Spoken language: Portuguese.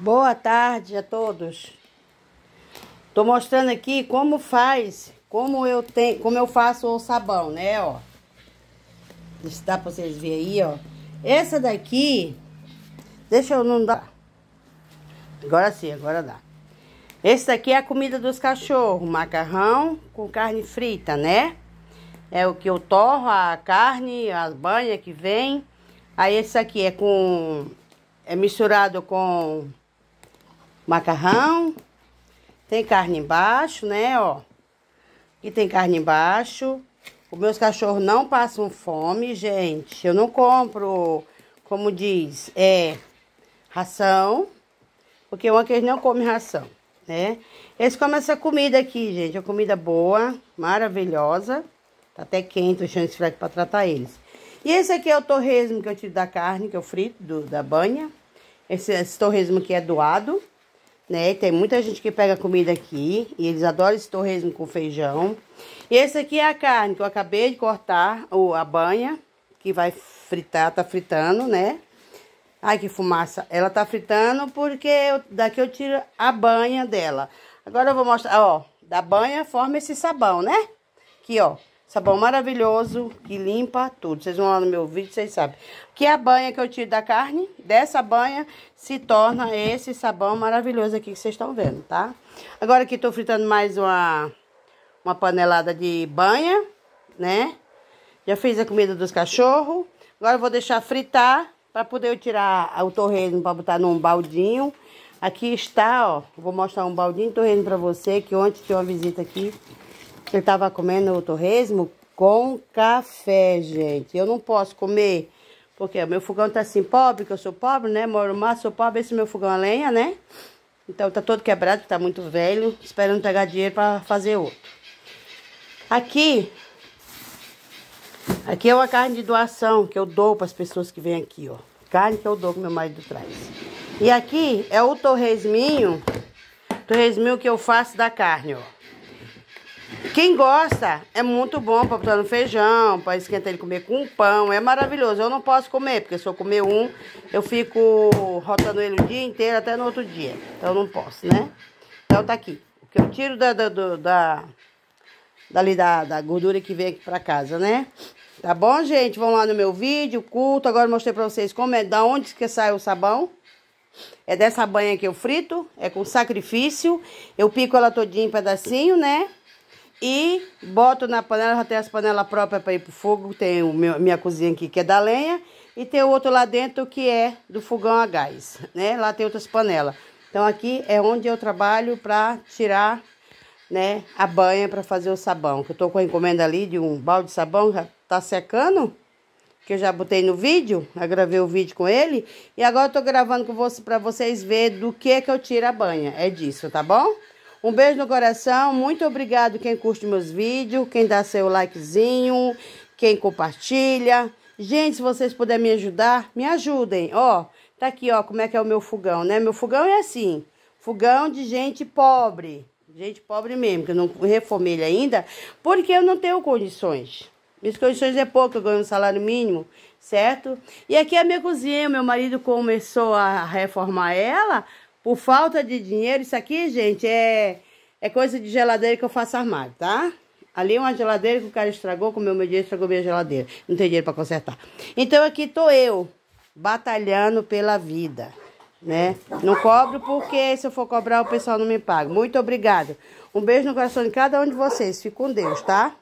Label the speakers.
Speaker 1: Boa tarde a todos. Tô mostrando aqui como faz, como eu tenho, como eu faço o sabão, né, ó. Deixa dá pra vocês verem aí, ó. Essa daqui, deixa eu não dar. Agora sim, agora dá. Esse daqui é a comida dos cachorros, macarrão com carne frita, né? É o que eu torro, a carne, as banhas que vem. Aí esse aqui é com é misturado com macarrão. Tem carne embaixo, né, ó. Aqui tem carne embaixo. Os meus cachorros não passam fome, gente. Eu não compro, como diz, é ração. Porque uma que eles não comem ração, né? Eles comem essa comida aqui, gente. É comida boa, maravilhosa. Tá até quente, deixando esfriar para tratar eles. E esse aqui é o torresmo que eu tiro da carne, que eu frito, do, da banha. Esse, esse torresmo aqui é doado né? Tem muita gente que pega comida aqui e eles adoram esse torresmo com feijão. E esse aqui é a carne que eu acabei de cortar, ou a banha, que vai fritar, tá fritando, né? Ai, que fumaça. Ela tá fritando porque eu, daqui eu tiro a banha dela. Agora eu vou mostrar, ó, da banha forma esse sabão, né? Aqui, ó. Sabão maravilhoso, que limpa tudo. Vocês vão lá no meu vídeo, vocês sabem. Que a banha que eu tiro da carne, dessa banha, se torna esse sabão maravilhoso aqui que vocês estão vendo, tá? Agora aqui tô fritando mais uma, uma panelada de banha, né? Já fiz a comida dos cachorros. Agora eu vou deixar fritar para poder tirar o torresmo para botar num baldinho. Aqui está, ó. Vou mostrar um baldinho de torresmo para você, que ontem tinha uma visita aqui ele tava comendo o torresmo com café, gente. Eu não posso comer, porque o meu fogão tá assim pobre, que eu sou pobre, né? Moro mais, sou pobre, esse meu fogão a lenha, né? Então tá todo quebrado, tá muito velho, esperando pegar dinheiro para fazer outro. Aqui, aqui é uma carne de doação que eu dou para as pessoas que vêm aqui, ó. Carne que eu dou que meu marido traz. E aqui é o torresminho, torresminho que eu faço da carne, ó. Quem gosta, é muito bom para botar no feijão, para esquentar ele comer com pão. É maravilhoso. Eu não posso comer, porque se eu comer um, eu fico rotando ele o dia inteiro até no outro dia. Então não posso, né? Então tá aqui. O que eu tiro da, da, da, dali da, da gordura que vem aqui para casa, né? Tá bom, gente? Vão lá no meu vídeo, culto. Agora mostrei para vocês como é, da onde que sai o sabão. É dessa banha que eu frito, é com sacrifício. Eu pico ela todinha em pedacinho, né? E boto na panela, já tem as panelas próprias para ir pro fogo. Tem o meu, minha cozinha aqui que é da lenha. E tem o outro lá dentro que é do fogão a gás, né? Lá tem outras panelas. Então aqui é onde eu trabalho para tirar, né, a banha para fazer o sabão. Que eu tô com a encomenda ali de um balde de sabão, já tá secando. Que eu já botei no vídeo, eu gravei o vídeo com ele. E agora eu tô gravando com você para vocês verem do que que eu tiro a banha. É disso, tá bom? Um beijo no coração, muito obrigado quem curte meus vídeos, quem dá seu likezinho, quem compartilha. Gente, se vocês puderem me ajudar, me ajudem. Ó, tá aqui, ó, como é que é o meu fogão, né? Meu fogão é assim, fogão de gente pobre. Gente pobre mesmo, que eu não reformei ele ainda, porque eu não tenho condições. Minhas condições é pouco, eu ganho um salário mínimo, certo? E aqui é a minha cozinha, meu marido começou a reformar ela, por falta de dinheiro, isso aqui, gente, é, é coisa de geladeira que eu faço armário, tá? Ali é uma geladeira que o cara estragou, comeu meu dinheiro, estragou minha geladeira. Não tem dinheiro para consertar. Então aqui tô eu, batalhando pela vida, né? Não cobro porque se eu for cobrar o pessoal não me paga. Muito obrigada. Um beijo no coração de cada um de vocês. Fique com Deus, tá?